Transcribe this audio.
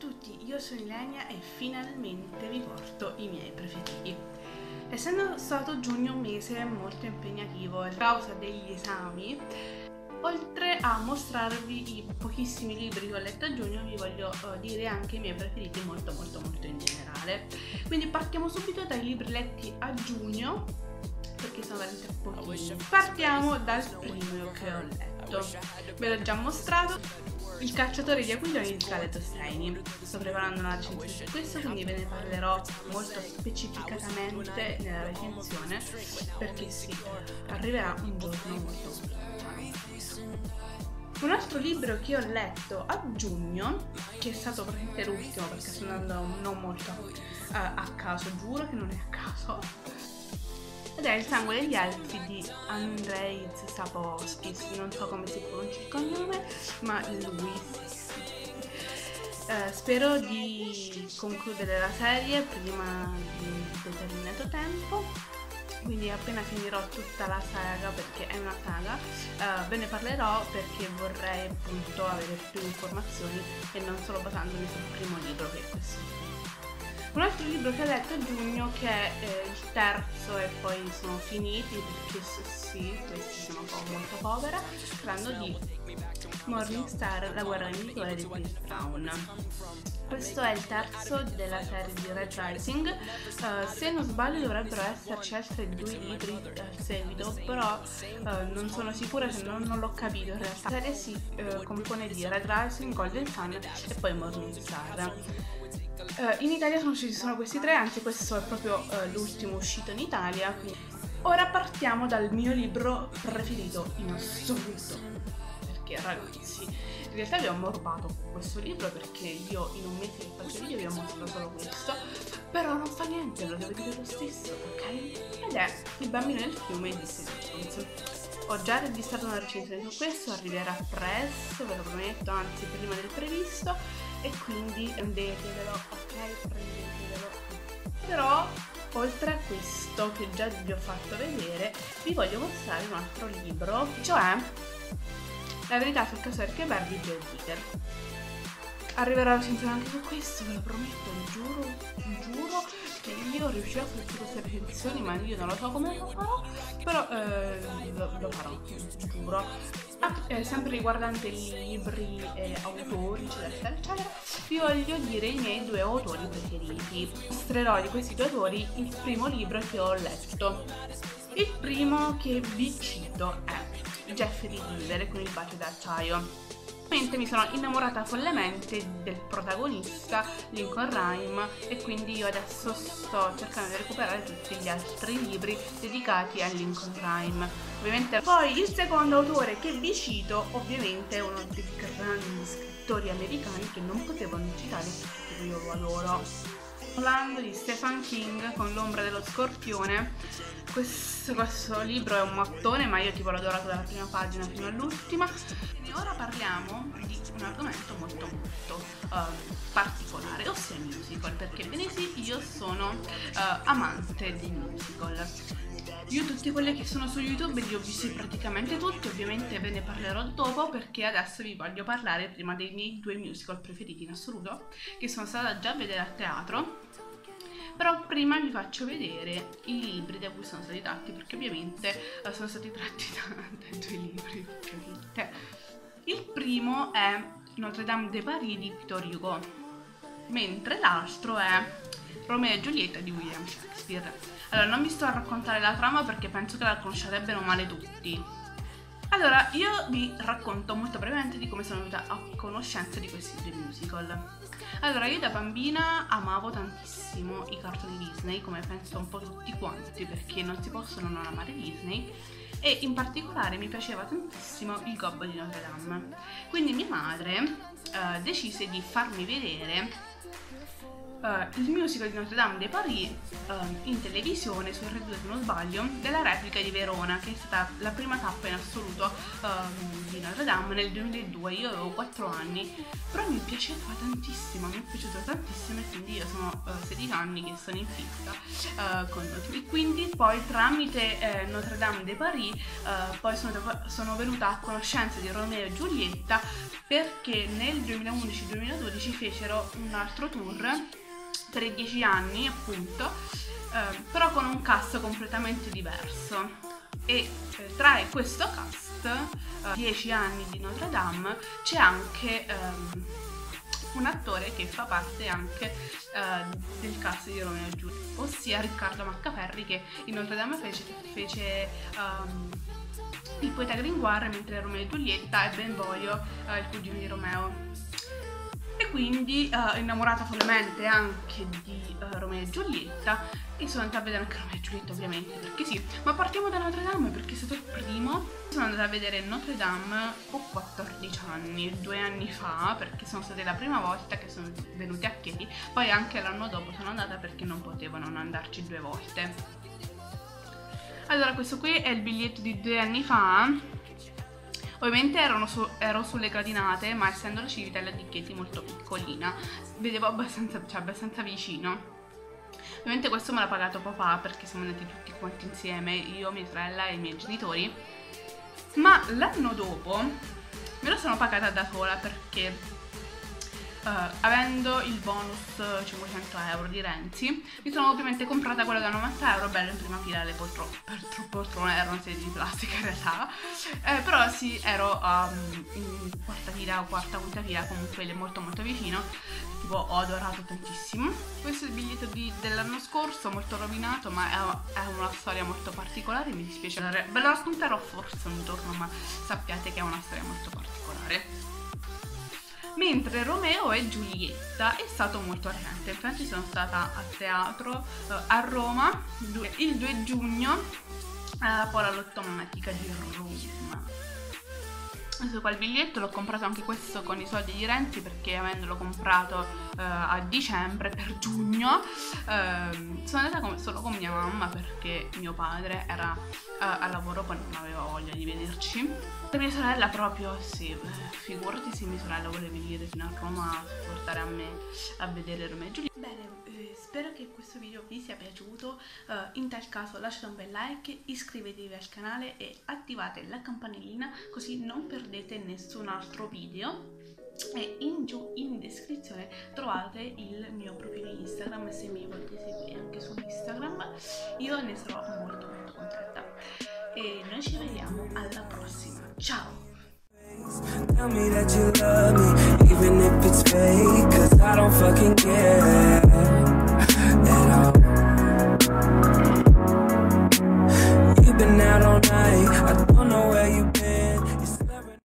tutti, io sono Ilenia e finalmente vi porto i miei preferiti. Essendo stato giugno un mese molto impegnativo a causa degli esami, oltre a mostrarvi i pochissimi libri che ho letto a giugno, vi voglio uh, dire anche i miei preferiti molto molto molto in generale. Quindi partiamo subito dai libri letti a giugno, perché sono veramente pochini. Partiamo dal primo che ho letto. Ve l'ho già mostrato, il cacciatore di aquilioni di Scarlett Osteini. Sto preparando una recensione su questo, quindi ve ne parlerò molto specificatamente nella recensione, perché sì, arriverà un giorno molto un altro libro che ho letto a giugno, che è stato praticamente l'ultimo perché sto andando non molto uh, a caso, giuro che non è a caso, ed è Il sangue degli altri di Andrei Sapowskis, non so come si pronuncia il cognome, ma lui. Eh, spero di concludere la serie prima di un determinato tempo. Quindi appena finirò tutta la saga perché è una saga uh, ve ne parlerò perché vorrei appunto avere più informazioni e non solo basandomi sul primo libro che è questo un altro libro che ho letto a giugno che è eh, il terzo e poi sono finiti perché sì, questi sono un po' molto povera, parlando di Morningstar, la guerra venditore di Chris Brown. Questo è il terzo della serie di Red Rising. Uh, se non sbaglio dovrebbero esserci altri due libri a seguito, però uh, non sono sicura se non, non l'ho capito in realtà. La serie si uh, compone di Red Rising, Golden Sun e poi Morningstar. In Italia sono usciti solo questi tre, anzi questo è proprio uh, l'ultimo uscito in Italia. Quindi. Ora partiamo dal mio libro preferito in assoluto. Perché ragazzi, in realtà vi ho morbato questo libro perché io in un mese che faccio video vi ho mostrato solo questo. Però non fa niente, lo devo dire lo stesso, ok? Ed è Il bambino nel fiume di Steve Ho già registrato una recensione su questo, arriverà presto, ve lo prometto, anzi prima del previsto e quindi prendetevelo, ok? Prendetevelo. Però oltre a questo che già vi ho fatto vedere, vi voglio mostrare un altro libro, cioè La verità sul caso Erkeber di Joe Dicker. Arriverò a senza anche su questo, ve lo prometto, vi giuro, vi giuro che io riuscirò a fare tutte queste recensioni, ma io non lo so come lo farò, però eh, lo, lo farò, giuro. Ah, eh, sempre riguardante libri e autori, eccetera, eccetera, vi voglio dire i miei due autori preferiti. Mostrerò di questi due autori il primo libro che ho letto. Il primo che vi cito è Jeffrey Vivere con il bacio d'acciaio mi sono innamorata follemente del protagonista Lincoln Rhyme e quindi io adesso sto cercando di recuperare tutti gli altri libri dedicati a Lincoln Rhyme. Ovviamente poi il secondo autore che vi cito ovviamente è uno dei grandi scrittori americani che non potevo non citare perché io lo adoro parlando di Stephen King con l'ombra dello scorpione. Questo, questo, libro è un mattone, ma io tipo l'ho adorato dalla prima pagina fino all'ultima. Quindi ora parliamo di un argomento molto molto uh, particolare, ossia musical, perché bene sì, io sono uh, amante di musical. Io tutti quelli che sono su YouTube li ho visti praticamente tutti, ovviamente ve ne parlerò dopo perché adesso vi voglio parlare prima dei miei due musical preferiti in assoluto, che sono stata già a vedere a teatro. Però prima vi faccio vedere i libri da cui sono stati tratti, perché ovviamente eh, sono stati tratti da due libri, ovviamente. Il primo è Notre Dame de Paris di Victor Hugo, mentre l'altro è Romeo e Giulietta di William Shakespeare. Allora, non vi sto a raccontare la trama perché penso che la conosciate bene o male tutti. Allora, io vi racconto molto brevemente di come sono venuta a conoscenza di questi due musical. Allora, io da bambina amavo tantissimo i cartoni Disney, come penso un po' tutti quanti, perché non si possono non amare Disney, e in particolare mi piaceva tantissimo il gobbo di Notre Dame. Quindi mia madre eh, decise di farmi vedere took me uh, il musical di Notre Dame de Paris uh, in televisione su Red 2 se non sbaglio della replica di Verona che è stata la prima tappa in assoluto uh, di Notre Dame nel 2002 io avevo 4 anni però mi piaceva tantissimo mi è piaciuto tantissimo e quindi io sono 16 anni che sono in fissa con Notre e quindi poi tramite eh, Notre Dame de Paris poi sono, sono venuta a conoscenza di Romeo e Giulietta perché nel 2011-2012 fecero un altro tour per i dieci anni appunto, eh, però con un cast completamente diverso. E eh, tra questo cast, eh, 10 anni di Notre Dame, c'è anche ehm, un attore che fa parte anche eh, del cast di Romeo e Giulia, ossia Riccardo Maccaferri che in Notre Dame fece, fece um, il poeta Gringoire mentre Romeo e Giulietta e Benvolio, eh, il cugino di Romeo quindi uh, innamorata follemente anche di uh, Romeo e Giulietta. E sono andata a vedere anche Romeo e Giulietta ovviamente perché sì. Ma partiamo da Notre Dame perché è stato il primo. Sono andata a vedere Notre Dame ho 14 anni due anni fa perché sono state la prima volta che sono venuti a Chieti poi anche l'anno dopo sono andata perché non potevo non andarci due volte. Allora questo qui è il biglietto di due anni fa Ovviamente su, ero sulle gradinate, ma essendo la Civitella di Chieti molto piccolina, vedevo abbastanza, cioè abbastanza vicino. Ovviamente questo me l'ha pagato papà perché siamo andati tutti quanti insieme, io, mia sorella e i miei genitori. Ma l'anno dopo me lo sono pagata da sola perché Uh, avendo il bonus 500 euro di Renzi, mi sono ovviamente comprata quella da 90 euro, bello in prima fila, le poltrone, per poltrone erano sedie di plastica in realtà, eh, però sì, ero um, in quarta fila o quarta, quinta fila, comunque molto molto vicino, tipo ho adorato tantissimo. Questo è il biglietto di, dell'anno scorso, molto rovinato, ma è, è, una storia molto particolare, mi dispiace, ve la racconterò forse un giorno, ma sappiate che è una storia molto particolare mentre Romeo e Giulietta è stato molto recente, infatti sono stata a teatro uh, a Roma il 2 giugno alla Pola Lottomatica di Roma. Questo qua il biglietto l'ho comprato anche questo con i soldi di Renzi perché avendolo comprato uh, a dicembre per giugno uh, sono andata con, solo con mia mamma perché mio padre era uh, a lavoro poi non aveva voglia di vederci. E mia sorella proprio sì, figurati se mia sorella vuole venire fino a Roma a portare a me a vedere Romeo e Giulietta. Bene, spero che questo video vi sia piaciuto, uh, in tal caso lasciate un bel like, iscrivetevi al canale e attivate la campanellina così non perdete nessun altro video. E in giù in descrizione trovate il mio profilo Instagram se mi volete seguire anche su Instagram. Io ne sarò molto molto contenta. E noi ci vediamo alla prossima. Ciao! Tell me that you love me, even if it's fake, cause I don't fucking care